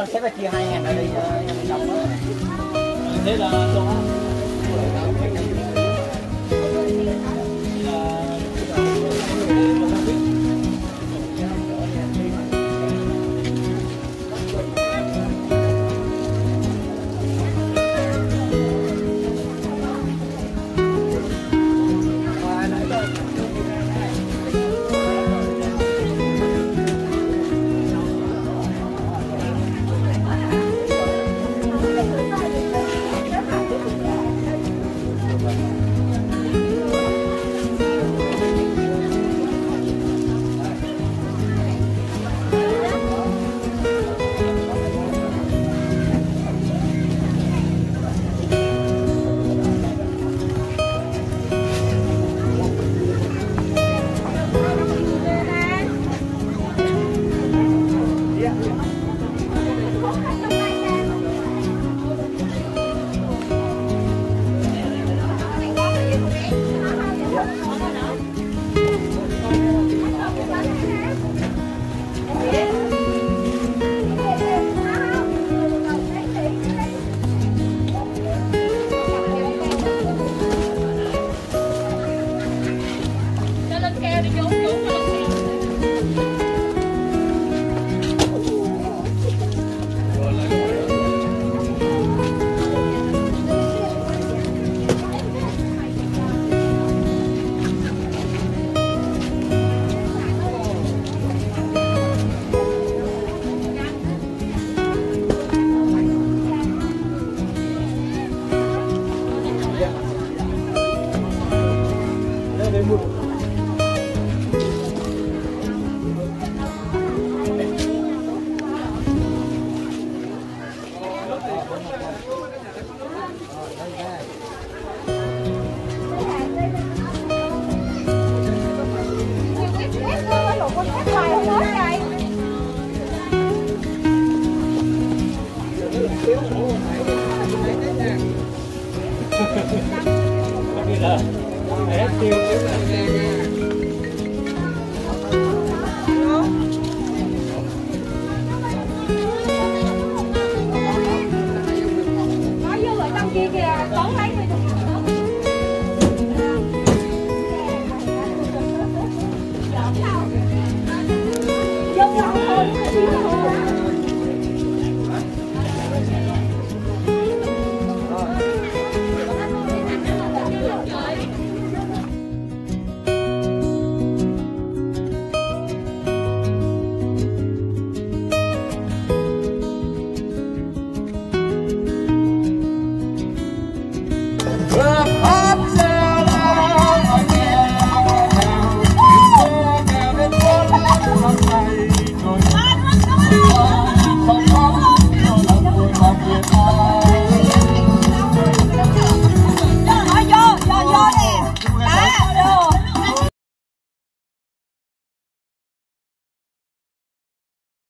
Vâng, con sẽ phải chia hai ngàn ở đây cho em đóng đó. thế là cho